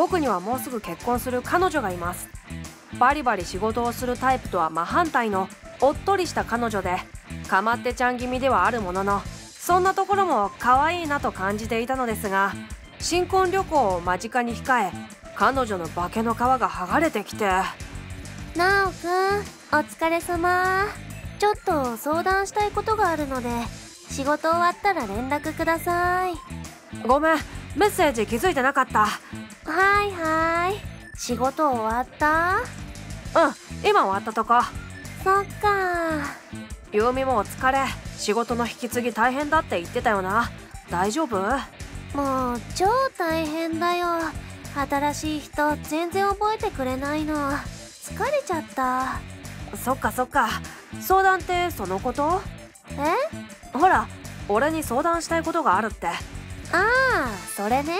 僕にはもうすぐ結婚する彼女がいます。バリバリ仕事をするタイプとは真反対のおっとりした彼女でかまってちゃん気味ではあるもののそんなところも可愛いなと感じていたのですが新婚旅行を間近に控え彼女の化けの皮が剥がれてきて。なおくんお疲れ様。ちょっと相談したいことがあるので仕事終わったら連絡ください。ごめんメッセージ気づいてなかったはいはい。仕事終わった？うん今終わったとこ。そっか。ゆみもお疲れ。仕事の引き継ぎ大変だって言ってたよな。大丈夫？もう超大変だよ。新しい人全然覚えてくれないの。疲れちゃった。そっかそっか。相談ってそのこと？え？ほら俺に相談したいことがあるって。ああそれね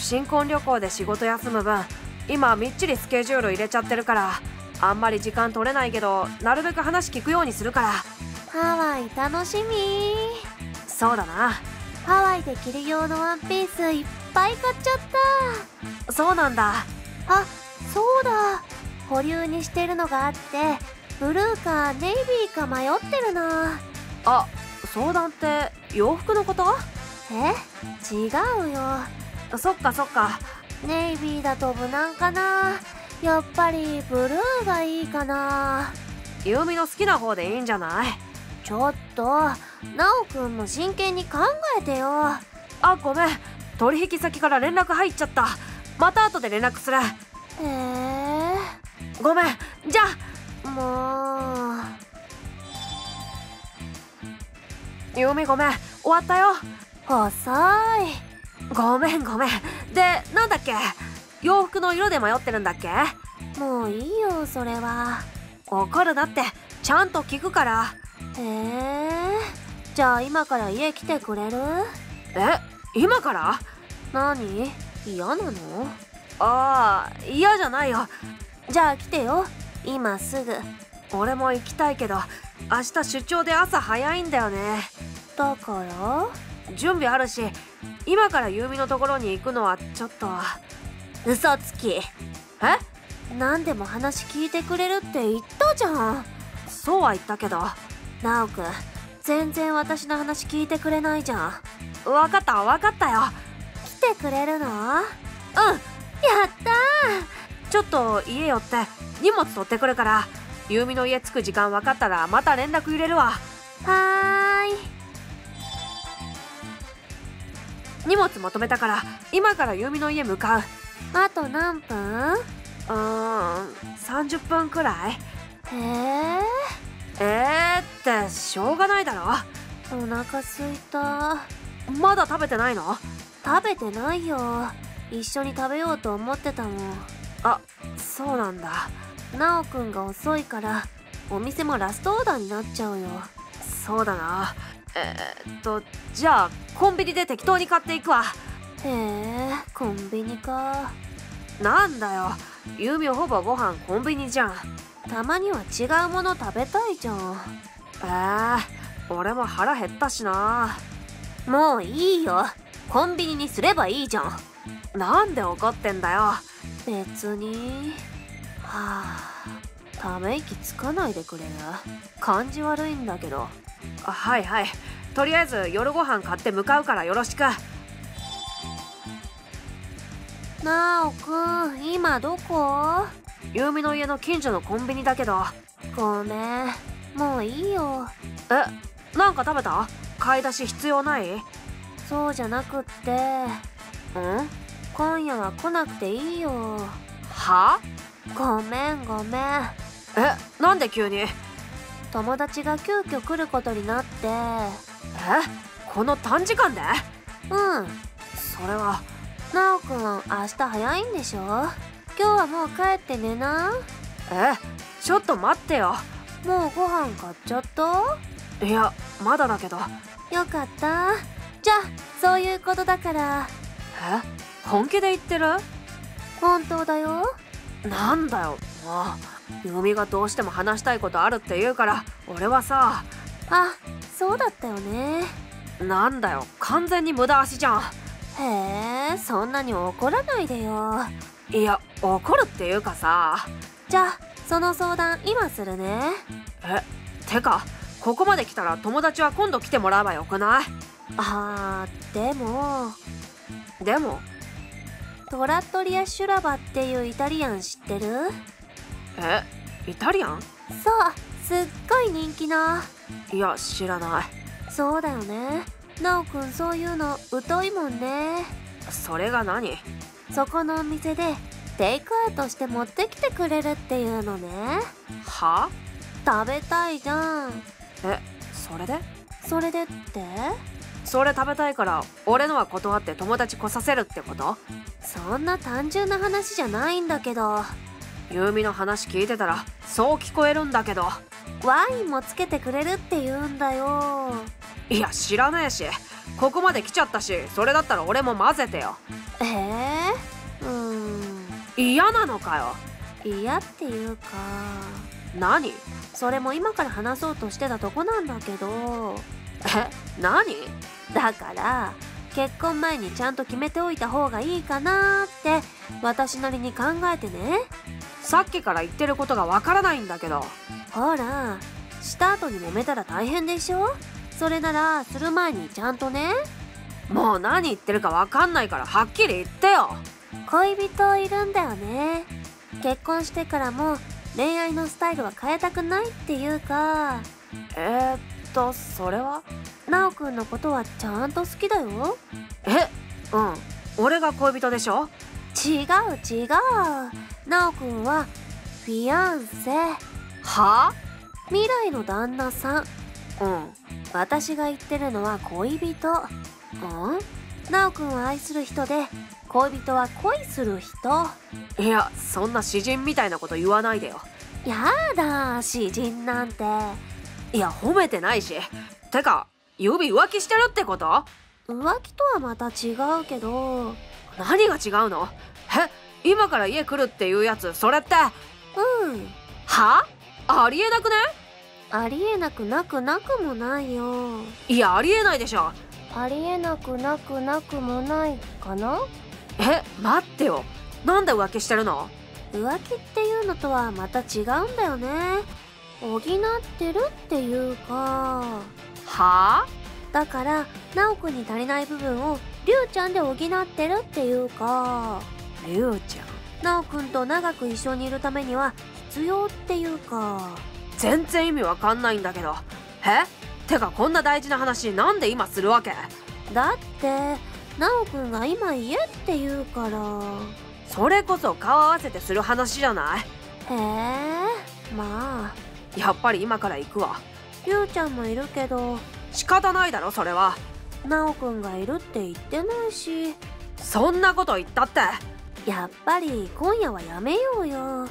新婚旅行で仕事休む分今みっちりスケジュール入れちゃってるからあんまり時間取れないけどなるべく話聞くようにするから。ハワイ楽しみ。そうだな。ハワイで着る用のワンピースいっぱい買っちゃっそうなんだ。たあそうだ。保留にしてるのがあってブルーかネイビーか迷ってるな。あ相談って洋服のこと？え？違うよそっかそっか。ネイビーだと無難かな。やっぱりブルーがいいかな。ゆうみの好きな方でいいんじゃない？ちょっとなおくんも真剣に考えてよ。あごめん。取引先から連絡入っちゃった。また後で連絡する。えごめん。じゃー、もう。あゆうみごめん。終わったよ。遅いごめんごめん。でなんだっけ？洋服の色で迷ってるんだっけ？もういいよそれは。怒るなって。ちゃんと聞くから。えー、じゃあ今から家来てくれる？え？今から？何？嫌なの？ああ嫌じゃないよ。じゃあ来てよ。今すぐ。俺も行きたいけど明日出張で朝早いんだよね。だから？準備あるし今から優美のところに行くのはちょっと嘘つき。え？何でも話聞いてくれるって言ったじゃん。そうは言ったけどなおくん全然私の話聞いてくれないじゃん。分かった分かったよ。来てくれるの？やっうんたちょっと家寄って荷物取ってくるから優美の家着く時間分かったらまた連絡入れるわ。ーはーい荷物まとめたから今から優美の家向かう。あと何分？うーん30分くらい。へええーってしょうがないだろ？お腹すいた。まだ食べてないの？食べてないよ。一緒に食べようと思ってたもん。あそうなんだ。なおくんが遅いからお店もラストオーダーになっちゃうよ。そうだな。えー、っとじゃあコンビニで適当に買っていくわ。へえコンビニか。なんだよ。ゆうみほぼご飯コンビニじゃん。たまには違うもの食べたいじゃん。えー、俺も腹減ったしな。もういいよ。コンビニにすればいいじゃん。なんで怒ってんだよ。別に。はあため息つかないでくれる感じ悪いんだけど。あはいはいとりあえず夜ご飯買って向かうからよろしく。なおくん今どこ？ゆうみの家の近所のコンビニだけど。ごめんもういいよ。えなんか食べた？買い出し必要ない？んそうじゃなくって。今夜は来なくていいよ。は？ごめんごめん。えなんで急に？え友達が急遽来ることになってこの短時間で？うん。それはなおくん明日早いんでしょ？今日はもう帰って寝な？えちょっと待ってよ。もうご飯買っちゃった？いやまだだけど。よかった。じゃあそういうことだから。え本気で言ってる？本当だよ。なんだよ。もうゆうみがどうしても話したいことあるって言うから俺はさあそうだったよね。なんだよ。完全に無駄足じゃん。へへえそんなに怒らないでよ。いや怒るっていうかさ。じゃあその相談今するね。えてかここまで来たら友達は今度来てもらえばよくない？あーでも。でも？トラットリア・シュラバっていうイタリアン知ってる？えイタリアン？そうすっごい人気のいや知らない。そうだよね。なおくんそういうの疎いもんね。それが何？そこのお店でテイクアウトして持ってきてくれるっていうのね。は？食べたいじゃん。えそれで？それでって？それ食べたいから俺のは断って友達来させるってこと？そんな単純な話じゃないんだけど。ユーミの話聞いてたらそう聞こえるんだけどワインもつけてくれるって言うんだよ。いや知らねえし。ここまで来ちゃったしそれだったら俺も混ぜてよ。ええうーん。嫌なのかよ。嫌っていうか。何？それも今から話そうとしてたとこなんだけど。え？何？だから結婚前にちゃんと決めておいた方がいいかなーって私なりに考えてね。さっきから言ってることがわからないんだけどほらした後に揉めたら大変でしょ？それならする前にちゃんとね。もう何言ってるかわかんないからはっきり言ってよ。恋人いるんだよね。結婚してからも恋愛のスタイルは変えたくないっていうか。えー、っとそれは？なおくんのことはちゃんと好きだよ。え？うん。俺が恋人でしょ？違う違う。なおくんはフィアンセは？未来の旦那さん。うん。私が言ってるのは恋人。うん？なおくんは愛する人で恋人は恋する人？いやそんな詩人みたいなこと言わないでよ。やだ詩人なんて。いや褒めてないし。てか指浮気してるってこと？浮気とはまた違うけど。何が違うの？え？今から家来るっていうやつそれって？うん。は？ありえなくねありえなくなくなくもないよ。いやありえないでしょ。ありえなくなくなくもないかな？え待ってよ。なんで浮気してるの？浮気っていうのとはまた違うんだよね。補ってるっていうか。はあ？だから直くんに足りない部分をりゅうちゃんで補ってるっていうか。りゅうちゃん？直くんと長く一緒にいるためには必要っていうか。全然意味わかんないんだけど。え？てかこんな大事な話なんで今するわけ？だって直くんが今家って言うから。それこそ顔合わせてする話じゃない？へえまあ。やっぱり今から行くわ。りゅうちゃんもいるけど。仕方ないだろそれは。直くんがいるって言ってないし。そんなこと言ったって。やっぱり今夜はやめようよ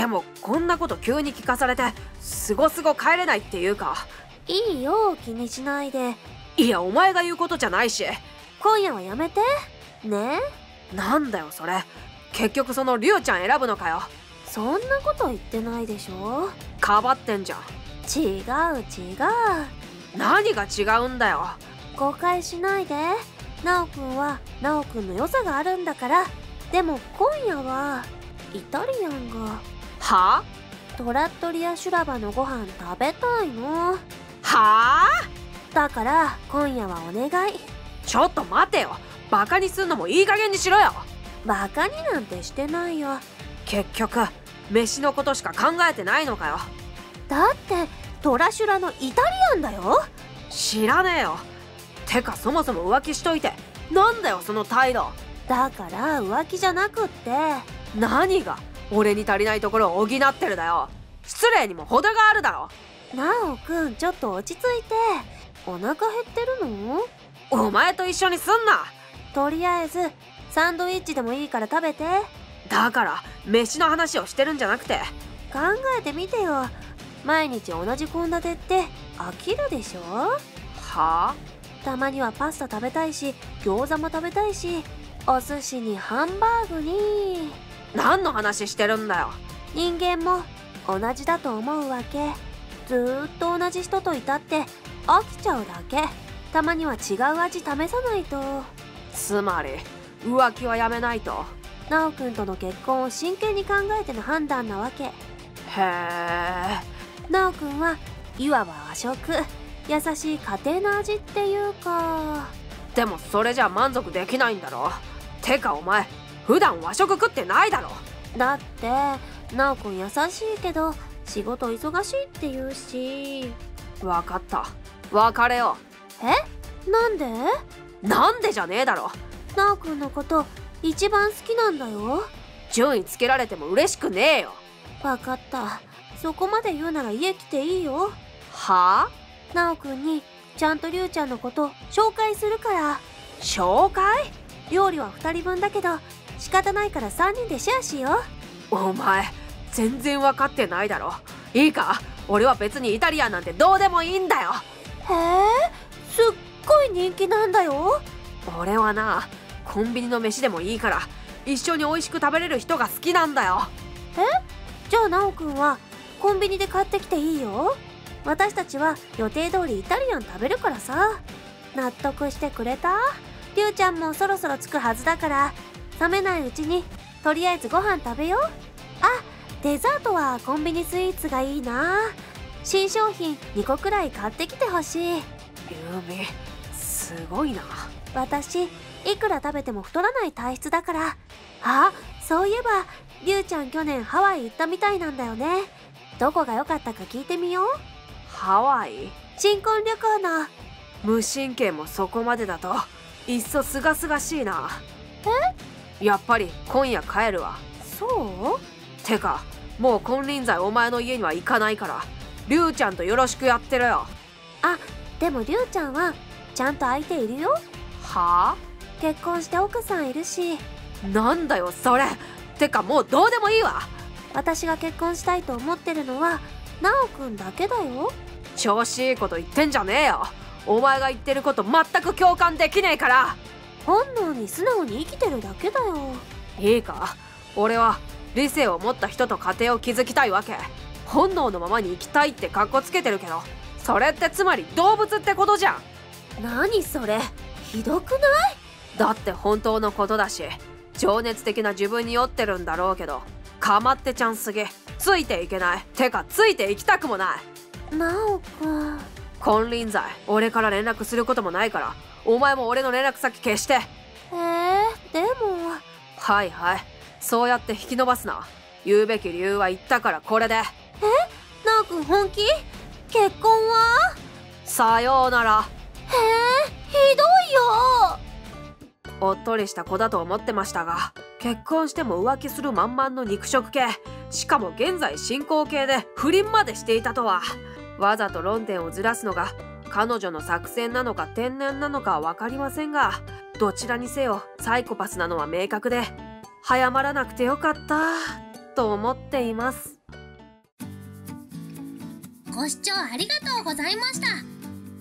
でもこんなこと急に聞かされてすごすご帰れないっていうか。いいよ気にしないで。いやお前が言うことじゃないし。今夜はやめて。ね。なんだよそれ。結局そのりゅうちゃん選ぶのかよ。そんなこと言ってないでしょ。かばってんじゃん。違う違う。何が違うんだよ。誤解しないで。なおくんはなおくんの良さがあるんだから。でも今夜はイタリアンがは？トラットリアシュラバのご飯食べたいの。あは？あだから今夜はお願い。ちょっと待てよ。バカにすんのもいい加減にしろよ。バカになんてしてないよ。結局飯のことしか考えてないのかよ。だってトラシュラのイタリアンだよ。知らねえよ。てかそもそも浮気しといて。なんだよその態度。だから浮気じゃなくって。何が？俺に足りないところを補ってるだよ。失礼にも程があるだろ。なおくんちょっと落ち着いて。お腹減ってるの？お前と一緒にすんな。とりあえずサンドイッチでもいいから食べて。だから飯の話をしてるんじゃなくて。考えてみてよ。毎日同じ献立って飽きるでしょ？はあ？たまにはパスタ食べたいし餃子も食べたいしお寿司にハンバーグに何の話してるんだよ。人間も同じだと思うわけ。ずーっと同じ人といたって飽きちゃうだけ。たまには違う味試さないと。つまり浮気はやめないと？直くんとの結婚を真剣に考えての判断なわけ。へえ直くんはいわば和食。優しい家庭の味っていうか。でもそれじゃ満足できないんだろ。てかお前普段和食食ってないだろ。だって直くん優しいけど仕事忙しいって言うし。分かった。別れよえ？なんで？うなんでじゃねえだろ。直くんのこと一番好きなんだよ。順位つけられても嬉しくねえよ。わかった。そこまで言うなら家来ていいよ。はあ？直くんにちゃんとりゅうちゃんのこと紹介するから。紹介？料理は2人分だけど仕方ないから3人でシェアしよう。お前全然分かってないだろ。いいか？俺は別にイタリアンなんてどうでもいいんだよ。へえ？すっごい人気なんだよ。俺はなコンビニの飯でもいいから一緒に美味しく食べれる人が好きなんだよ。じゃあ直くんはコンビニで買ってきていいよ。私たちは予定通りイタリアン食べるからさ。納得してくれた？りゅうちゃんもそろそろ着くはずだから冷めないうちにとりあえずご飯食べよう。あデザートはコンビニスイーツがいいな。新商品2個くらい買ってきてほしい。ユーミすごいな。私いくら食べても太らない体質だから。あそういえばりゅうちゃん去年ハワイ行ったみたいなんだよね。どこが良かったか聞いてみよう。ハワイ？新婚旅行の。無神経もそこまでだといっそすがすがしいな。え？やっぱり今夜帰るわ。そう？てかもう金輪際お前の家には行かないからりゅうちゃんとよろしくやってるよ。あでもりゅうちゃんはちゃんと相手いるよ。は結婚して奥さんいるし。あなんだよそれ。てかもうどうでもいいわ。私が結婚したいと思ってるのはなおくんだけだよ。調子いいこと言ってんじゃねえよお前が言ってること全く共感できねえから。本能に素直に生きてるだけだよ。いいか。俺は理性を持った人と家庭を築きたいわけ。本能のままに生きたいってカッコつけてるけどそれってつまり動物ってことじゃん。何それ？ひどくない？だって本当のことだし情熱的な自分に酔ってるんだろうけどかまってちゃんすぎついていけない。てかついていきたくもない。なおくん金輪際俺から連絡することもないからお前も俺の連絡先消して。えー、でも。はいはい。そうやって引き伸ばすな。言うべき理由は言ったからこれで。なおくん本気？結婚は？さようなら。へえひどいよ。おっとりした子だと思ってましたが結婚しても浮気する満々の肉食系しかも現在進行形で不倫までしていたとはわざと論点をずらすのが彼女の作戦なのか天然なのか分かりませんがどちらにせよサイコパスなのは明確で早まらなくてよかったと思っています。ご視聴ありがとうございました。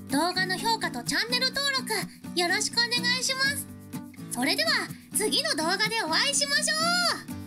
動画の評価とチャンネル登録よろしくお願いします。それでは次の動画でお会いしましょう。